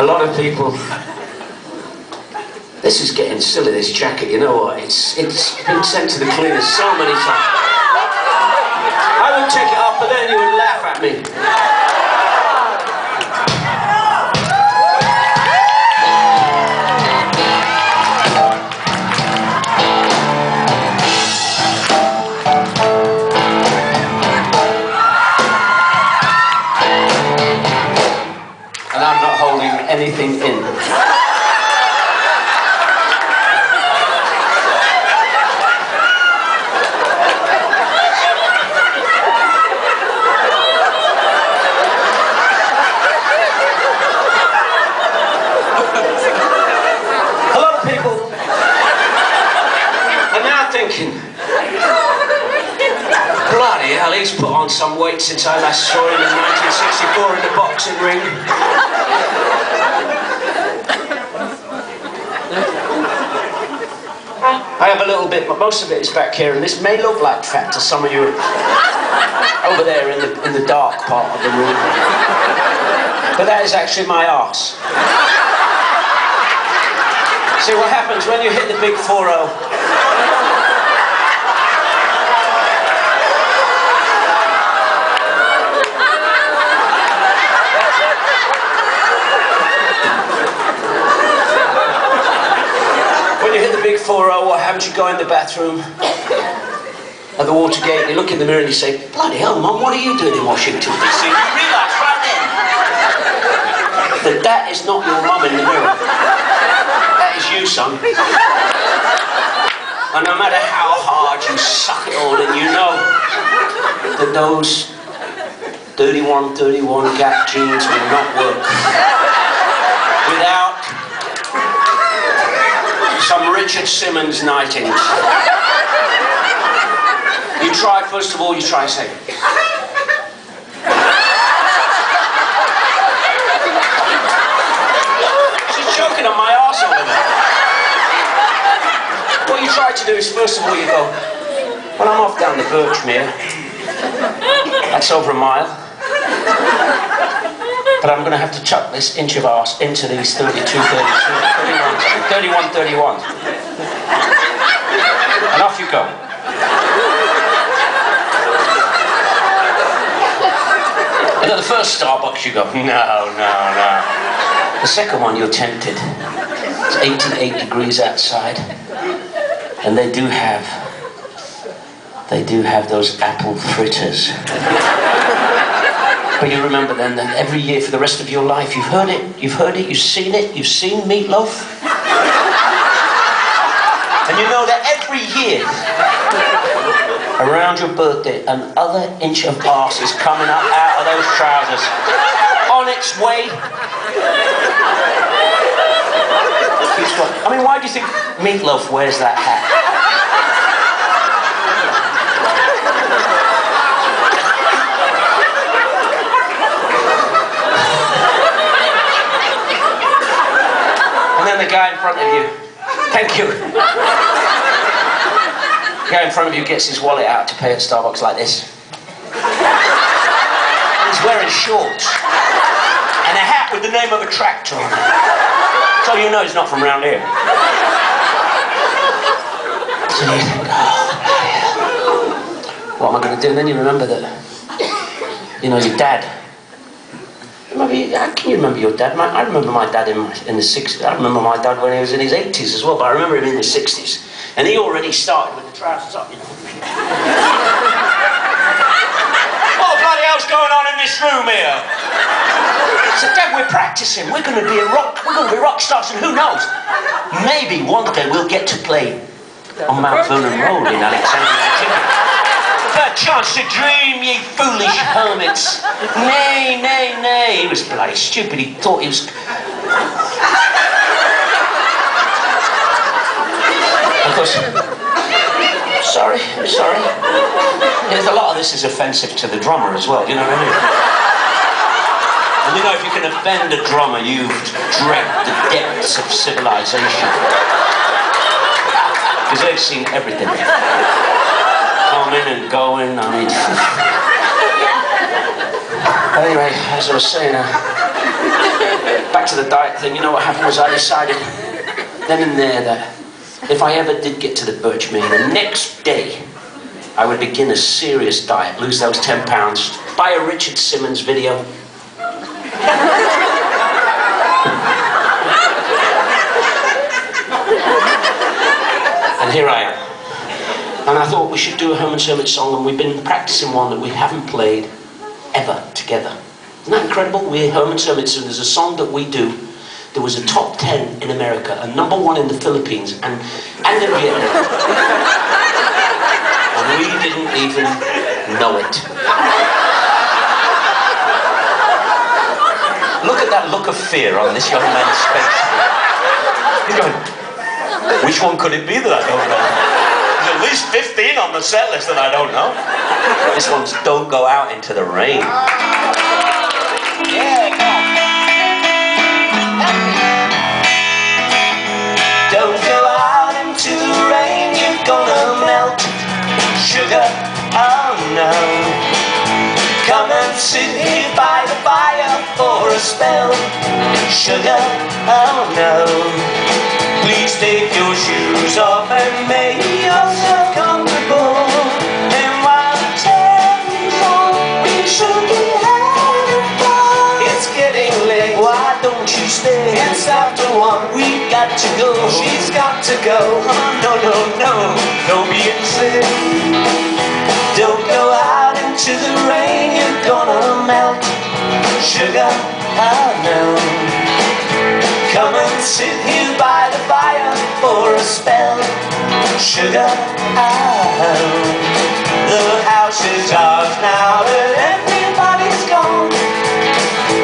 A lot of people. This is getting silly, this jacket, you know what? It's, it's been sent to the cleaners so many times. I would take it off, but then you would laugh at me. Anything in. Bloody hell, he's put on some weight since I last saw him in 1964 in the boxing ring. I have a little bit, but most of it is back here, and this may look like fat to some of you over there in the, in the dark part of the room. But that is actually my arse. See what happens when you hit the big 4 -0. Go in the bathroom at the Watergate, you look in the mirror and you say, bloody hell, Mum, what are you doing in Washington DC? You realise right then that that is not your mum in the mirror. That is you, son. And no matter how hard you suck it all in, you know that those 31, 31 gap jeans will not work without some Richard Simmons nightings. You try, first of all, you try saying. She's choking on my arse over there. What you try to do is, first of all, you go, well, I'm off down the Birchmere. That's over a mile. But I'm going to have to chuck this inch of arse into these 32, 32, 31, 31, 31. And off you go. And at the first Starbucks you go, no, no, no. The second one you're tempted. It's 88 degrees outside. And they do have, they do have those apple fritters. But you remember then that every year for the rest of your life, you've heard it, you've heard it, you've seen it, you've seen meatloaf. and you know that every year, around your birthday, another inch of arse is coming up out of those trousers. On its way. I mean, why do you think Meatloaf wears that hat? the guy in front of you. Thank you. The guy in front of you gets his wallet out to pay at Starbucks like this. He's wearing shorts. And a hat with the name of a tractor on it. So you know he's not from around here. So you think, oh, what am I going to do? And then you remember that, you know, your dad can you remember your dad? I remember my dad in, in the 60s. I remember my dad when he was in his 80s as well, but I remember him in the 60s. And he already started with the trousers up, you know. what the bloody hell's going on in this room here? So Dad, we're practicing. We're going to be a rock. We're going to be rock stars, and who knows? Maybe one day we'll get to play on Mount Vernon Road in Alexandria a chance to dream, ye foolish hermits. Nay, nay, nay. He was bloody stupid. He thought he was... Of course... Sorry, sorry. There's a lot of this is offensive to the drummer as well, you know what I mean? And you know, if you can offend a drummer, you've dreamt the depths of civilization. Because they've seen everything coming and going. I mean, anyway, as I was saying, uh, back to the diet thing, you know what happened was I decided then and there that if I ever did get to the Birch the next day I would begin a serious diet, lose those 10 pounds, buy a Richard Simmons video. and here I am. I thought we should do a Herman's Hermit song, and we've been practicing one that we haven't played ever together. Isn't that incredible? We're Herman's Hermits, and there's a song that we do. There was a top 10 in America, a number one in the Philippines, and, and in Vietnam. and we didn't even know it. Look at that look of fear on this young man's face. He's going, which one could it be that I don't know? There's at least 15 on the set list that I don't know. This one's Don't Go Out Into the Rain. Don't go out into the rain, you're gonna melt. Sugar, oh no. Come and sit here by the fire for a spell. Sugar, oh no. Please take your shoes off and make yourself comfortable. And while the cherries on, we should be having fun. It's getting late, why don't you stay? It's after one, we've got to go. She's got to go. No, no, no, don't be silly. Don't go out into the rain, you're gonna melt. Sugar, I know. Come and sit here by the fire for a spell. Sugar, oh, the house is ours now that everybody's gone.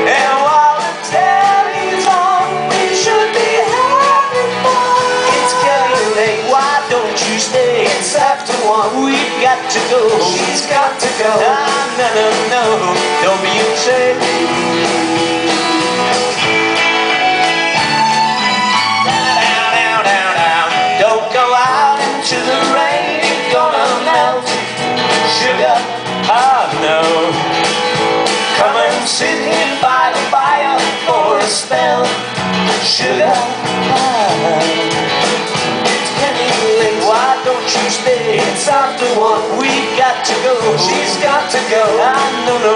And while the on, we should be having fun. It's getting late, why don't you stay? It's after one, we've got to go. She's got to go. Ah, no, no, no, don't be upset. It's getting late, why don't you stay? It's after one, We've got to go She's got to go, I know no